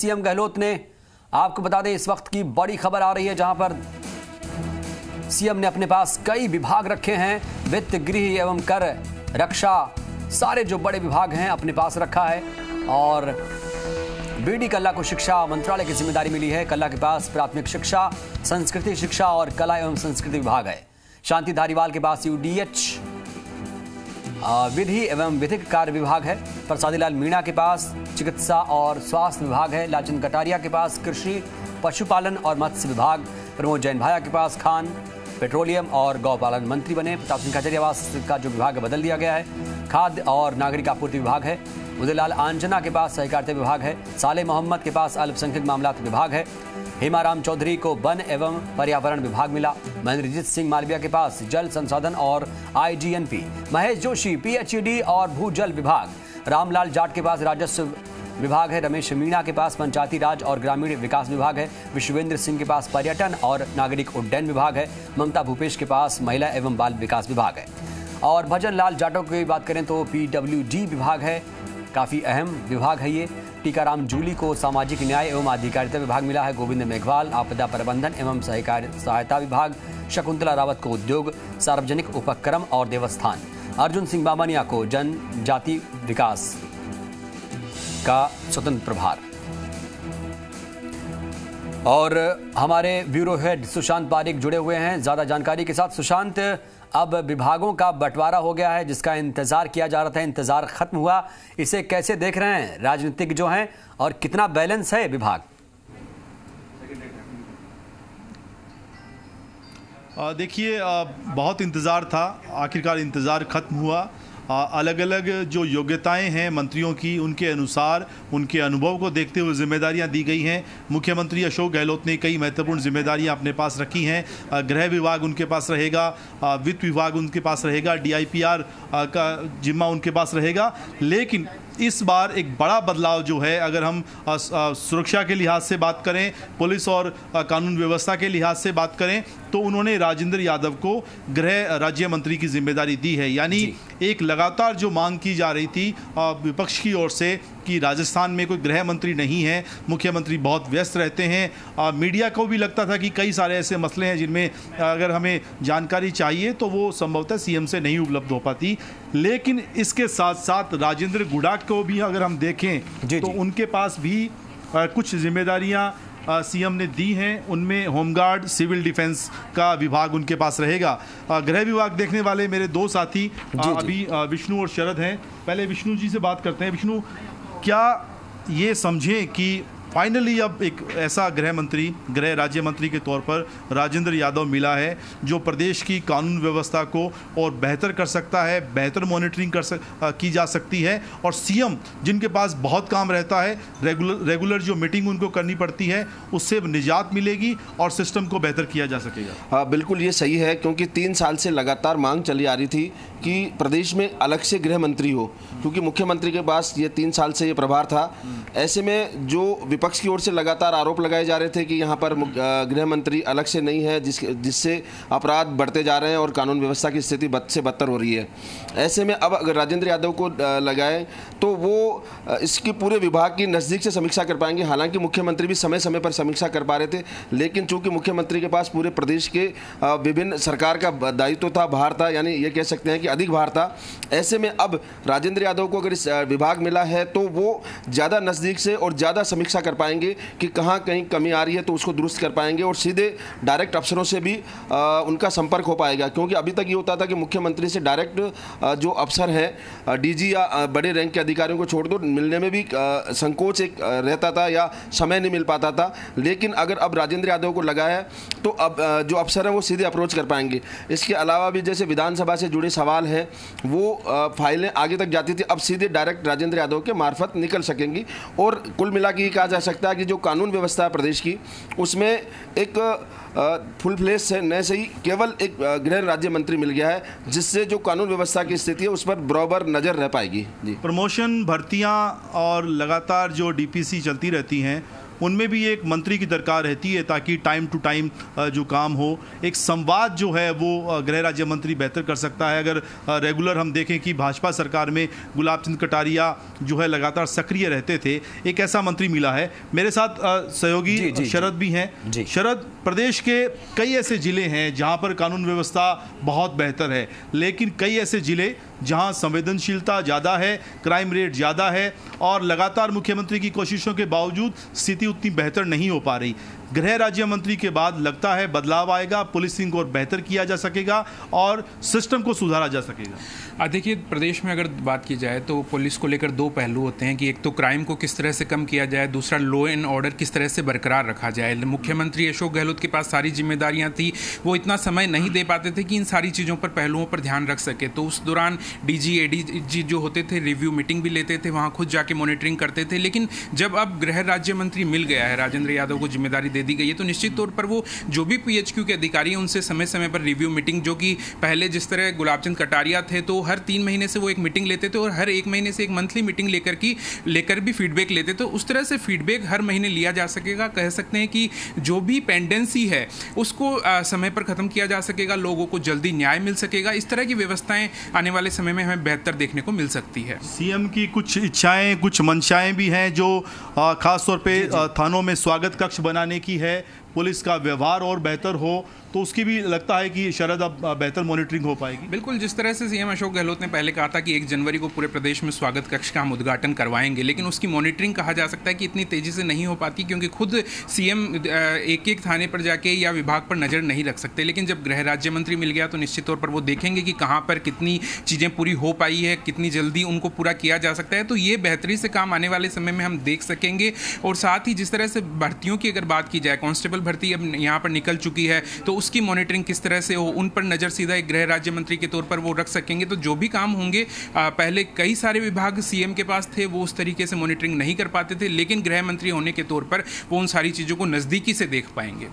CM Gehlot ने आपको बता दें, इस वक्त की बड़ी खबर आ रही है जहाँ पर सीएम ने अपने पास कई विभाग रखे हैं, वित्त, गृह एवं कर, रक्षा, सारे जो बड़े विभाग हैं अपने पास रखा है। और बीडी कल्ला को शिक्षा मंत्रालय की ज़िम्मेदारी मिली है। कल्ला के पास प्राथमिक शिक्षा, संस्कृति शिक्षा और कला एवं संस्कृति विभाग है। शांति धारीवाल के पास यूडीएच विधि एवं विधिक कार्य विभाग है। प्रसादी लाल मीणा के पास चिकित्सा और स्वास्थ्य विभाग है। लालचंद कटारिया के पास कृषि, पशुपालन और मत्स्य विभाग। प्रमोद जैन भाया के पास खान, पेट्रोलियम और गौपालन मंत्री बने। प्रताप सिंह खजरियावास का जो विभाग बदल दिया गया है। खाद्य और नागरिक आपूर्ति विभाग है। उदयलाल आंजना के पास सहकारिता विभाग है। साले मोहम्मद के पास अल्पसंख्यक मामला विभाग है। हेमाराम चौधरी को वन एवं पर्यावरण विभाग मिला। महेंद्रजीत सिंह मालविया के पास जल संसाधन और आईजीएनपी महेश जोशी, पीएचईडी और भूजल विभाग। रामलाल जाट के पास राजस्व विभाग है। रमेश मीणा के पास पंचायती राज और ग्रामीण विकास विभाग है। विश्वेंद्र सिंह के पास पर्यटन और नागरिक उड्डयन विभाग है। ममता भूपेश के पास महिला एवं बाल विकास विभाग है। और भजन लाल जाटव की बात करें तो पीडब्ल्यूडी विभाग है। काफ़ी अहम विभाग है ये। टीकाराम जूली को सामाजिक न्याय एवं अधिकारिता विभाग मिला है। गोविंद मेघवाल, आपदा प्रबंधन एवं सहायता विभाग, शकुंतला रावत को उद्योग, सार्वजनिक उपक्रम और देवस्थान। अर्जुन सिंह बामनिया को जनजाति विकास का स्वतंत्र प्रभार। और हमारे ब्यूरो हेड सुशांत पारिक जुड़े हुए हैं। ज़्यादा जानकारी के साथ सुशांत अब विभागों का बंटवारा हो गया है, जिसका इंतज़ार किया जा रहा था, इंतज़ार खत्म हुआ। इसे कैसे देख रहे हैं राजनीतिक जो हैं और कितना बैलेंस है विभाग? देखिए बहुत इंतज़ार था। आखिरकार इंतज़ार ख़त्म हुआ। अलग अलग जो योग्यताएँ हैं मंत्रियों की, उनके अनुसार, उनके अनुभव को देखते हुए जिम्मेदारियाँ दी गई हैं। मुख्यमंत्री अशोक गहलोत ने कई महत्वपूर्ण जिम्मेदारियाँ अपने पास रखी हैं। गृह विभाग उनके पास रहेगा वित्त विभाग उनके पास रहेगा, डीआईपीआर का जिम्मा उनके पास रहेगा। लेकिन इस बार एक बड़ा बदलाव जो है अगर हम सुरक्षा के लिहाज से बात करें पुलिस और कानून व्यवस्था के लिहाज से बात करें तो उन्होंने राजेंद्र यादव को गृह राज्य मंत्री की ज़िम्मेदारी दी है। यानी एक लगातार जो मांग की जा रही थी विपक्ष की ओर से कि राजस्थान में कोई गृह मंत्री नहीं है मुख्यमंत्री बहुत व्यस्त रहते हैं। आ, मीडिया को भी लगता था कि कई सारे ऐसे मसले हैं जिनमें अगर हमें जानकारी चाहिए तो वो संभवतः सीएम से नहीं उपलब्ध हो पाती। लेकिन इसके साथ साथ राजेंद्र गुडाक को भी अगर हम देखें जी, तो जी. उनके पास भी आ, कुछ जिम्मेदारियाँ सीएम ने दी हैं। उनमें होमगार्ड सिविल डिफेंस का विभाग उनके पास रहेगा। गृह विभाग देखने वाले मेरे दो साथी जी, अभी विष्णु और शरद हैं। पहले विष्णु जी से बात करते हैं। विष्णु क्या ये समझें कि फाइनली अब एक ऐसा गृह मंत्री गृह राज्य मंत्री के तौर पर राजेंद्र यादव मिला है जो प्रदेश की कानून व्यवस्था को और बेहतर कर सकता है बेहतर मॉनिटरिंग कर सक की जा सकती है। और सीएम जिनके पास बहुत काम रहता है रेगुलर रेगुलर जो मीटिंग उनको करनी पड़ती है उससे निजात मिलेगी और सिस्टम को बेहतर किया जा सकेगा। हाँ बिल्कुल ये सही है क्योंकि तीन साल से लगातार मांग चली आ रही थी कि प्रदेश में अलग से गृह मंत्री हो क्योंकि मुख्यमंत्री के पास ये तीन साल से ये प्रभार था। ऐसे में जो विपक्ष की ओर से लगातार आरोप लगाए जा रहे थे कि यहाँ पर गृह मंत्री अलग से नहीं है जिस जिससे अपराध बढ़ते जा रहे हैं और कानून व्यवस्था की स्थिति बद से बदतर हो रही है। ऐसे में अब अगर राजेंद्र यादव को लगाएँ तो वो इसकी पूरे विभाग की नज़दीक से समीक्षा कर पाएँगे। हालाँकि मुख्यमंत्री भी समय समय पर समीक्षा कर पा रहे थे, लेकिन चूँकि मुख्यमंत्री के पास पूरे प्रदेश के विभिन्न सरकार का दायित्व था भार था, यानी ये कह सकते हैं कि अधिक भार था, ऐसे में अब राजेंद्र यादव को अगर इस विभाग मिला है तो वो ज़्यादा नज़दीक से और ज़्यादा समीक्षा कर पाएँगे कि कहाँ कहीं कमी आ रही है तो उसको दुरुस्त कर पाएँगे और सीधे डायरेक्ट अफसरों से भी आ, उनका संपर्क हो पाएगा। क्योंकि अभी तक ये होता था कि मुख्यमंत्री से डायरेक्ट जो अफसर हैं डीजी या बड़े रैंक के अधिकारियों को छोड़ दो मिलने में भी संकोच एक रहता था या समय नहीं मिल पाता था। लेकिन अगर अब राजेंद्र यादव को लगा है तो अब जो अफसर हैं वो सीधे अप्रोच कर पाएँगे। इसके अलावा भी जैसे विधानसभा से जुड़े सवाल हैं वो फाइलें आगे तक जाती थी अब सीधे डायरेक्ट राजेंद्र यादव के मार्फत निकल सकेंगी। और कुल मिला के कहा जा सकता है कि जो कानून व्यवस्था है प्रदेश की, उसमें एक फुल फ्लेस से न से ही केवल एक गृह राज्य मंत्री मिल गया है, जिससे जो कानून व्यवस्था की स्थिति है, उस पर बराबर नज़र रह पाएगी। जी। प्रमोशन, भर्तियाँ और लगातार जो डीपीसी चलती रहती हैं उनमें भी एक मंत्री की दरकार रहती है ताकि टाइम टू टाइम जो काम हो। एक संवाद जो है वो गृह राज्य मंत्री बेहतर कर सकता है। अगर रेगुलर हम देखें कि भाजपा सरकार में गुलाब चंद कटारिया जो है लगातार सक्रिय रहते थे एक ऐसा मंत्री मिला है। मेरे साथ सहयोगी शरद भी हैं। शरद प्रदेश के कई ऐसे ज़िले हैं जहाँ पर कानून व्यवस्था बहुत बेहतर है, लेकिन कई ऐसे ज़िले जहाँ संवेदनशीलता ज़्यादा है, क्राइम रेट ज़्यादा है और लगातार मुख्यमंत्री की कोशिशों के बावजूद स्थिति उतनी बेहतर नहीं हो पा रही। गृह राज्य मंत्री के बाद लगता है बदलाव आएगा, पुलिसिंग को बेहतर किया जा सकेगा और सिस्टम को सुधारा जा सकेगा। देखिए, प्रदेश में अगर बात की जाए तो पुलिस को लेकर दो पहलू होते हैं कि एक तो क्राइम को किस तरह से कम किया जाए, दूसरा लॉ एंड ऑर्डर किस तरह से बरकरार रखा जाए। मुख्यमंत्री अशोक गहलोत के पास सारी जिम्मेदारियाँ थी, वो इतना समय नहीं दे पाते थे कि इन सारी चीज़ों पर, पहलुओं पर ध्यान रख सके। तो उस दौरान डी डीजी एडीजी जो होते थे रिव्यू मीटिंग भी लेते थे, वहाँ खुद जाके मॉनिटरिंग करते थे। लेकिन जब अब गृह राज्य मंत्री मिल गया है, राजेंद्र यादव को ज़िम्मेदारी दे दी गई है। तो निश्चित तौर पर वो जो भी पीएचक्यू के अधिकारी हैं उनसे समय समय पर रिव्यू मीटिंग जो कि पहले जिस तरह गुलाबचंद कटारिया थे तो हर तीन महीने से वो एक मीटिंग लेते थे और हर एक महीने से एक मंथली मीटिंग लेकर की लेकर भी फीडबैक लेते। थे उस तरह से फीडबैक हर महीने लिया जा सकेगा। कह सकते हैं कि जो भी पेंडेंसी है उसको समय पर ख़त्म किया जा सकेगा। लोगों को जल्दी न्याय मिल सकेगा। इस तरह की व्यवस्थाएँ आने वाले समय में हमें बेहतर देखने को मिल सकती है। सीएम की कुछ इच्छाएँ कुछ मंशाएँ भी हैं जो खासतौर खास तौर पे अ, थानों में स्वागत कक्ष बनाने की है। पुलिस का व्यवहार और बेहतर हो तो उसकी भी लगता है कि शरद अब बेहतर मॉनिटरिंग हो पाएगी। बिल्कुल, जिस तरह से सीएम अशोक गहलोत ने पहले कहा था कि एक जनवरी को पूरे प्रदेश में स्वागत कक्ष का हम उद्घाटन करवाएँगे, लेकिन उसकी मॉनिटरिंग कहा जा सकता है कि इतनी तेज़ी से नहीं हो पाती क्योंकि खुद सीएम एक एक थाने पर जाके या विभाग पर नज़र नहीं रख सकते। लेकिन जब गृह राज्य मंत्री मिल गया तो निश्चित तौर पर वो देखेंगे कि कहाँ पर कितनी चीज़ें पूरी हो पाई है, कितनी जल्दी उनको पूरा किया जा सकता है। तो ये बेहतरी से काम आने वाले समय में हम देख सकेंगे। और साथ ही जिस तरह से भर्तियों की अगर बात की जाए, कांस्टेबल भर्ती अब यहाँ पर निकल चुकी है। तो उसकी मॉनिटरिंग किस तरह से हो उन पर नज़र सीधा एक गृह राज्य मंत्री के तौर पर वो रख सकेंगे। तो जो भी काम होंगे पहले कई सारे विभाग सीएम के पास थे वो उस तरीके से मॉनिटरिंग नहीं कर पाते थे लेकिन गृह मंत्री होने के तौर पर वो उन सारी चीज़ों को नज़दीकी से देख पाएँगे।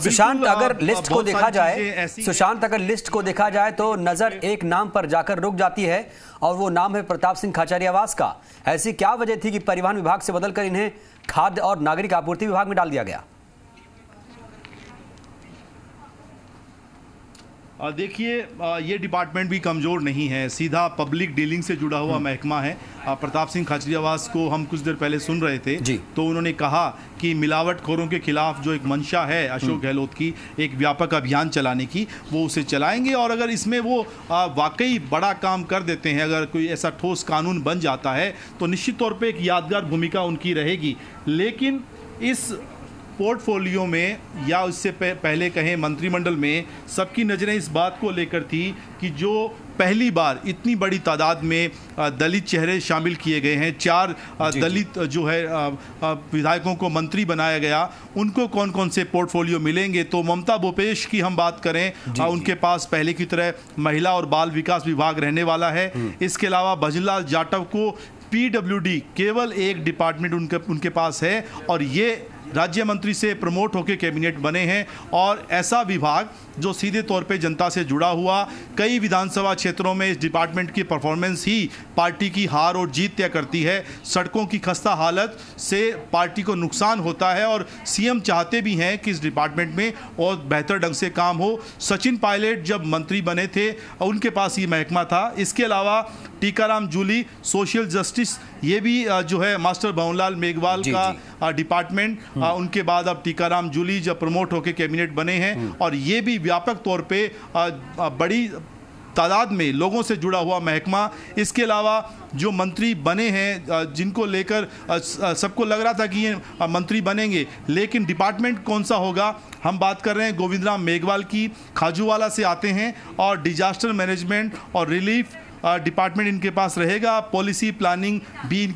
सुशांत अगर लिस्ट को देखा जाए सुशांत अगर लिस्ट को देखा जाए तो नज़र एक नाम पर जाकर रुक जाती है और वो नाम है प्रताप सिंह खाचरियावास का। ऐसी क्या वजह थी कि परिवहन विभाग से बदलकर इन्हें खाद्य और नागरिक आपूर्ति विभाग में डाल दिया गया? देखिए ये डिपार्टमेंट भी कमज़ोर नहीं है। सीधा पब्लिक डीलिंग से जुड़ा हुआ महकमा है। प्रताप सिंह खाचरियावास को हम कुछ देर पहले सुन रहे थे। जी। तो उन्होंने कहा कि मिलावटखोरों के खिलाफ जो एक मंशा है अशोक गहलोत की एक व्यापक अभियान चलाने की वो उसे चलाएँगे और अगर इसमें वो वाकई बड़ा काम कर देते हैं अगर कोई ऐसा ठोस कानून बन जाता है तो निश्चित तौर पर एक यादगार भूमिका उनकी रहेगी। लेकिन इस पोर्टफोलियो में या उससे पहले कहें मंत्रिमंडल में सबकी नज़रें इस बात को लेकर थी कि जो पहली बार इतनी बड़ी तादाद में दलित चेहरे शामिल किए गए हैं चार जी, जी। दलित जो है अ, अ, विधायकों को मंत्री बनाया गया उनको कौन कौन से पोर्टफोलियो मिलेंगे? तो ममता भूपेश की हम बात करें जी, उनके पास पहले की तरह महिला और बाल विकास विभाग रहने वाला है। इसके अलावा भजनलाल जाटव को पीडब्ल्यूडी केवल एक डिपार्टमेंट उनके उनके पास है और ये राज्य मंत्री से प्रमोट होकर कैबिनेट बने हैं और ऐसा विभाग जो सीधे तौर पे जनता से जुड़ा हुआ कई विधानसभा क्षेत्रों में इस डिपार्टमेंट की परफॉर्मेंस ही पार्टी की हार और जीत तय करती है। सड़कों की खस्ता हालत से पार्टी को नुकसान होता है और सीएम चाहते भी हैं कि इस डिपार्टमेंट में और बेहतर ढंग से काम हो। सचिन पायलट जब मंत्री बने थे उनके पास ये महकमा था। इसके अलावा टीकाराम जूली सोशल जस्टिस ये भी जो है मास्टर भवनलाल मेघवाल का डिपार्टमेंट। उनके बाद अब टीकाराम जूली जब प्रमोट होकर कैबिनेट बने हैं और ये भी व्यापक तौर पे बड़ी तादाद में लोगों से जुड़ा हुआ महकमा। इसके अलावा जो मंत्री बने हैं जिनको लेकर सबको लग रहा था कि ये मंत्री बनेंगे, लेकिन डिपार्टमेंट कौन सा होगा? हम बात कर रहे हैं गोविंद राम मेघवाल की। खाजूवाला से आते हैं और डिजास्टर मैनेजमेंट और रिलीफ डिपार्टमेंट इनके पास रहेगा। पॉलिसी प्लानिंग भी इनके